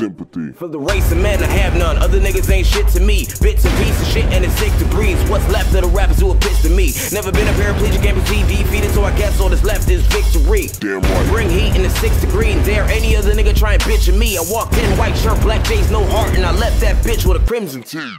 sympathy. For the race of men, I have none. Other niggas ain't shit to me. Bits and pieces, shit, and it's sick to breathe. What's left of the rappers who are pissed to me? Never been a paraplegic, can't be defeated, so I guess all that's left is victory. Damn right. Bring heat in the six degrees. Dare any other nigga try and bitch at me. I walked in, white shirt, black face, no heart, and I left that bitch with a crimson tee.